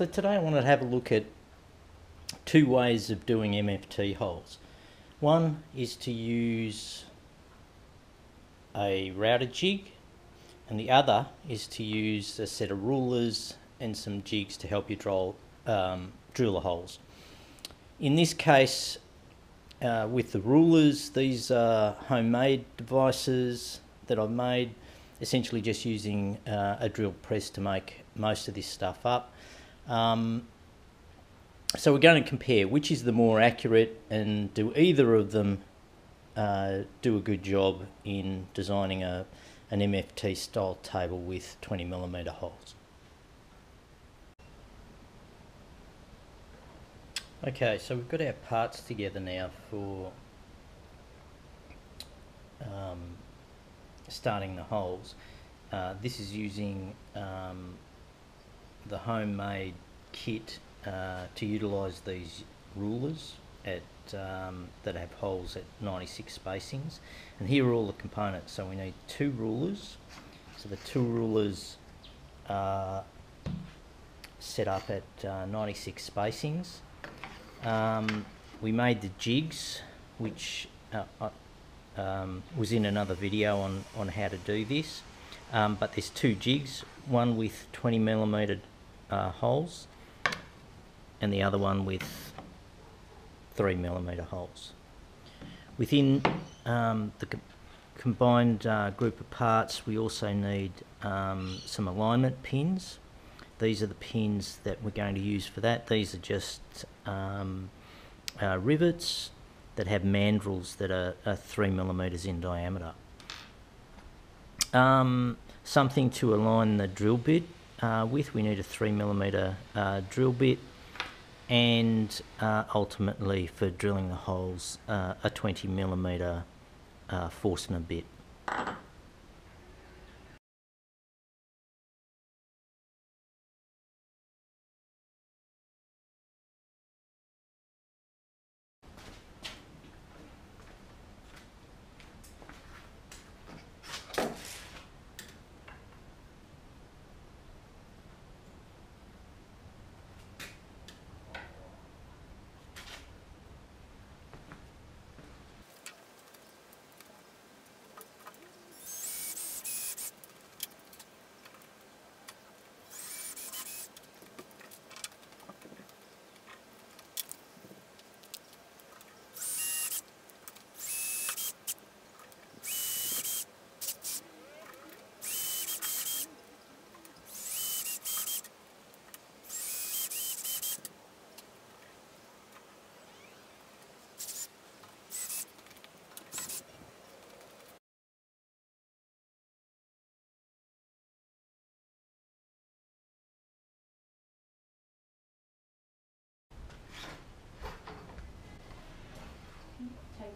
So today I want to have a look at two ways of doing MFT holes. One is to use a router jig and the other is to use a set of rulers and some jigs to help you drill, um, drill the holes. In this case, uh, with the rulers, these are homemade devices that I've made, essentially just using uh, a drill press to make most of this stuff up. Um, so we're going to compare which is the more accurate and do either of them uh, do a good job in designing a, an MFT style table with 20 millimeter holes. Okay, so we've got our parts together now for um, starting the holes. Uh, this is using um, the homemade kit uh, to utilise these rulers at um, that have holes at 96 spacings. And here are all the components. So we need two rulers. So the two rulers are set up at uh, 96 spacings. Um, we made the jigs which uh, uh, um, was in another video on, on how to do this. Um, but there's two jigs one with 20 millimeter uh, holes and the other one with 3 millimeter holes. Within um, the co combined uh, group of parts we also need um, some alignment pins. These are the pins that we're going to use for that. These are just um, uh, rivets that have mandrels that are, are 3 millimeters in diameter. Um, something to align the drill bit uh, with, we need a 3 millimeter uh, drill bit and uh, ultimately for drilling the holes uh, a 20 millimeter uh, Forstner bit.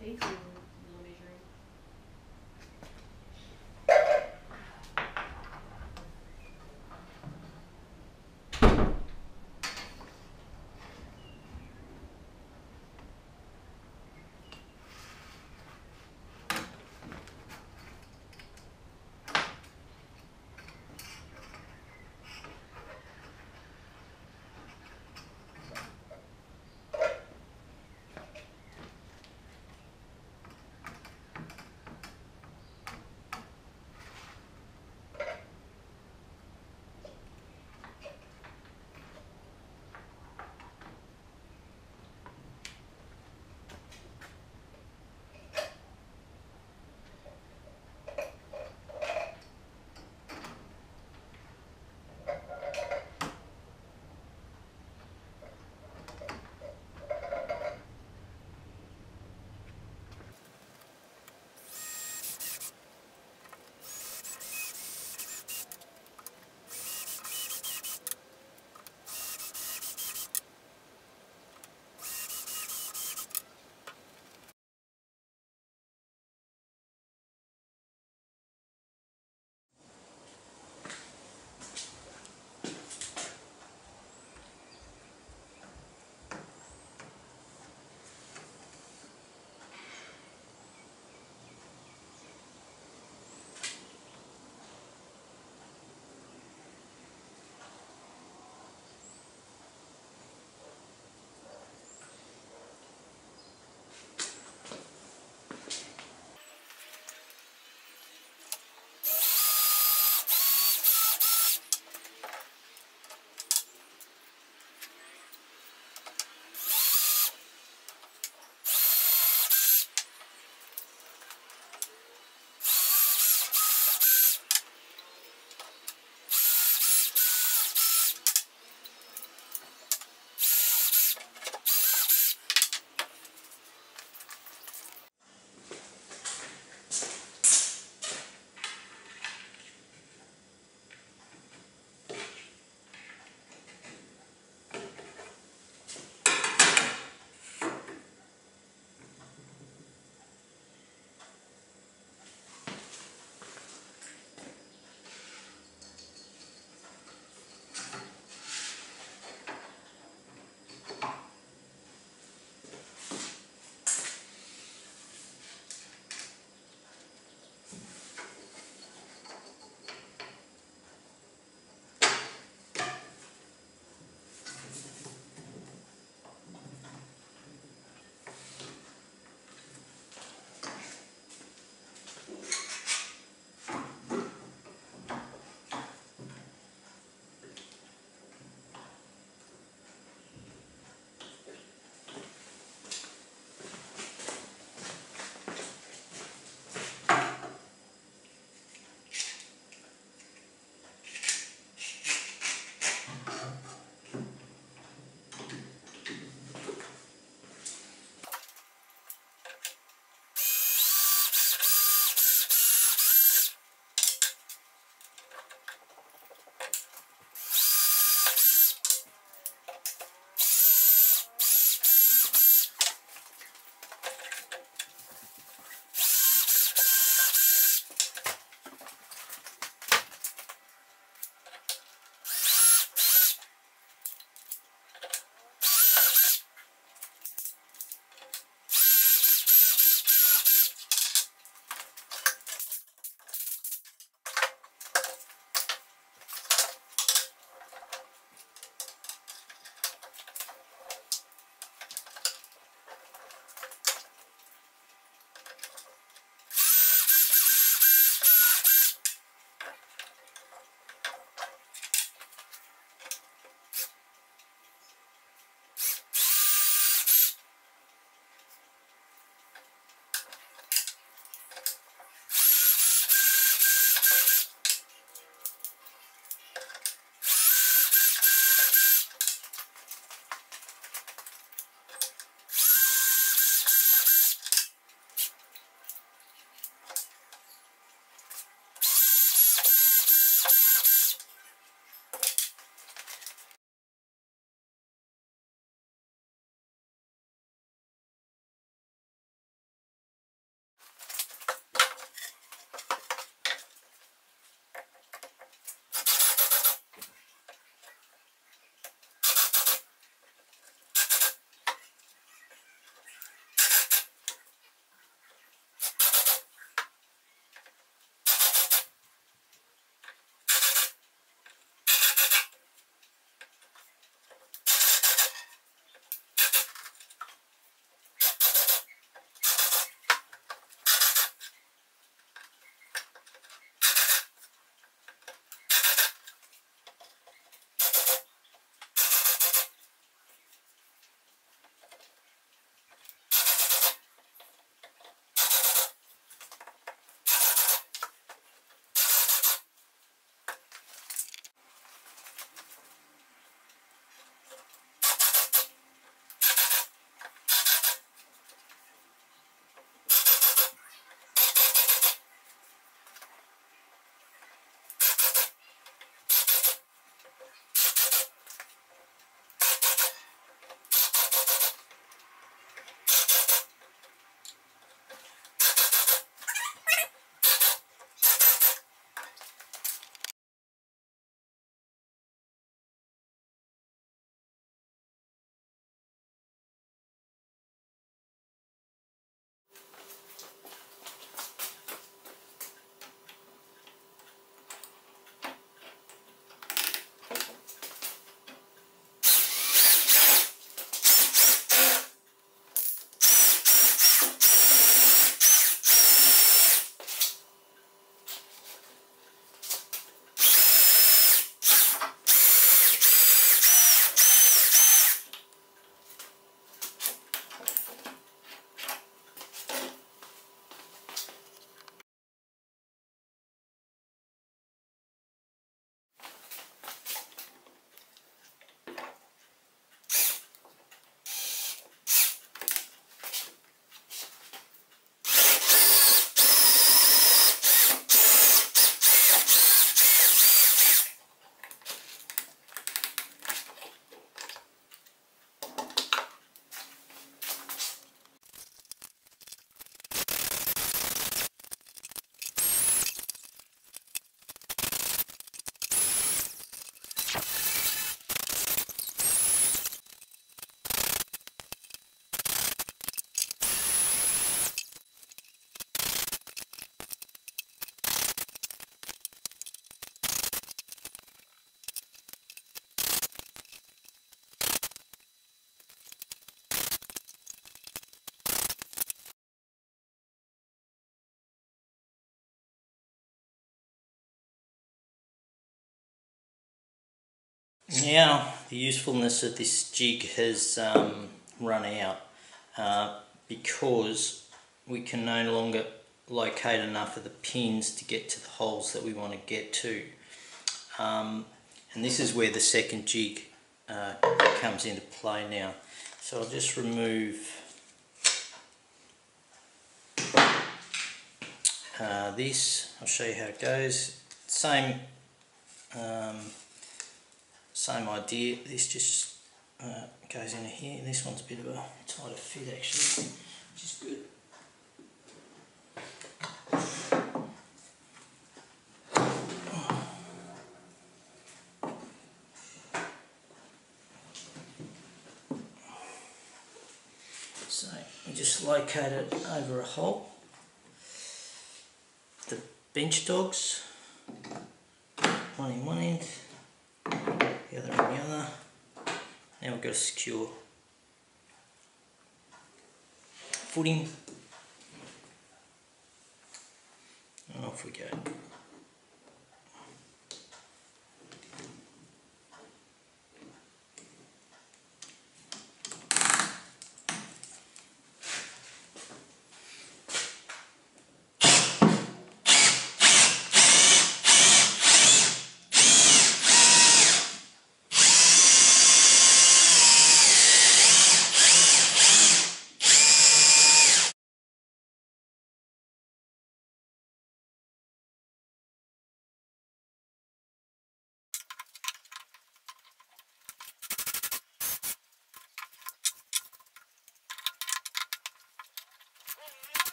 Take these Now the usefulness of this jig has um, run out uh, because we can no longer locate enough of the pins to get to the holes that we want to get to. Um, and this is where the second jig uh, comes into play now. So I'll just remove uh, this, I'll show you how it goes. Same um, same idea, this just uh, goes in here, this one's a bit of a tighter fit actually, which is good. So we just locate it over a hole. The bench dogs, one in one end, Now we've got to secure footing. And off we go.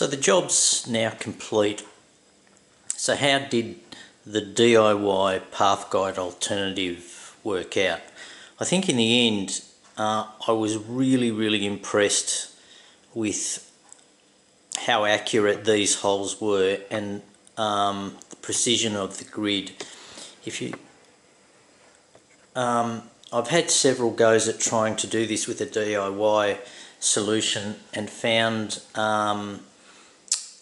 So the job's now complete. So how did the DIY Parf guide alternative work out? I think in the end uh, I was really really impressed with how accurate these holes were and um, the precision of the grid. If you, um, I've had several goes at trying to do this with a DIY solution and found um,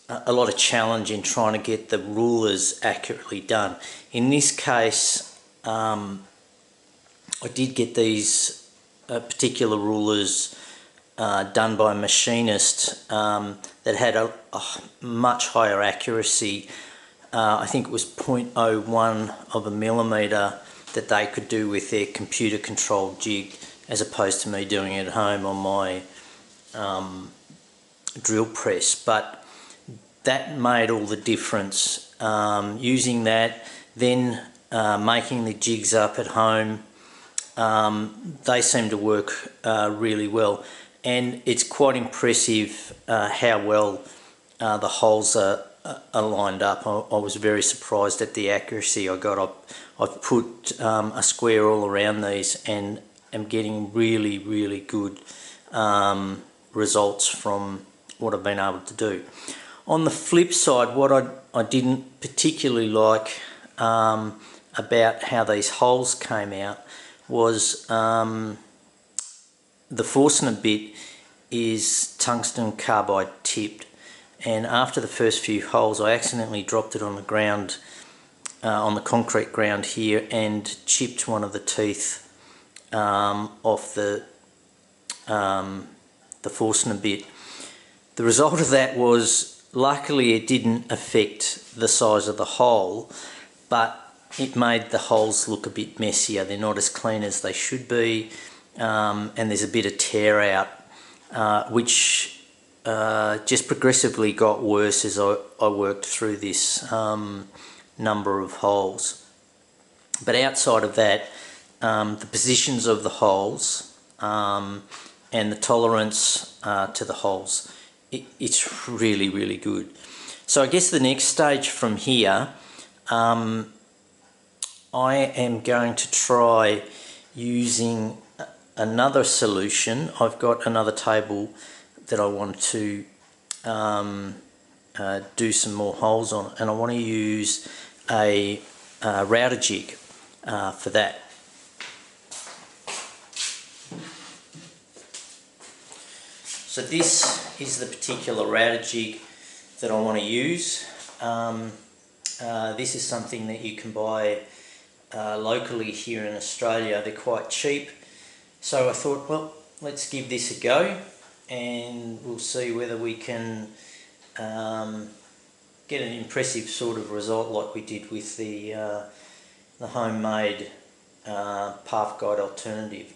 a lot of challenge in trying to get the rulers accurately done. In this case, um, I did get these uh, particular rulers uh, done by a machinist um, that had a, a, much higher accuracy. Uh, I think it was 0.01 of a millimetre that they could do with their computer controlled jig as opposed to me doing it at home on my um, drill press. But that made all the difference. Um, using that, then uh, making the jigs up at home, um, they seem to work uh, really well. And it's quite impressive uh, how well uh, the holes are, uh, are lined up. I, I was very surprised at the accuracy I got. I've, I've put um, a square all around these and am getting really, really good um, results from what I've been able to do. On the flip side, what I, I didn't particularly like um, about how these holes came out was um, the Forstner bit is tungsten carbide tipped and after the first few holes I accidentally dropped it on the ground uh, on the concrete ground here and chipped one of the teeth um, off the um, the Forstner bit. The result of that was luckily it didn't affect the size of the hole but it made the holes look a bit messier. They're not as clean as they should be um, and there's a bit of tear out uh, which uh, just progressively got worse as I, I worked through this um, number of holes. But outside of that, um, the positions of the holes um, and the tolerance uh, to the holes, it, it's really, really good. So I guess the next stage from here, um, I am going to try using another solution. I've got another table that I want to um, uh, do some more holes on and I want to use a, a router jig uh, for that. So this is the particular router jig that I want to use. Um, uh, this is something that you can buy uh, locally here in Australia. They're quite cheap so I thought, well, let's give this a go and we'll see whether we can um, get an impressive sort of result like we did with the, uh, the homemade uh, Parf guide alternative.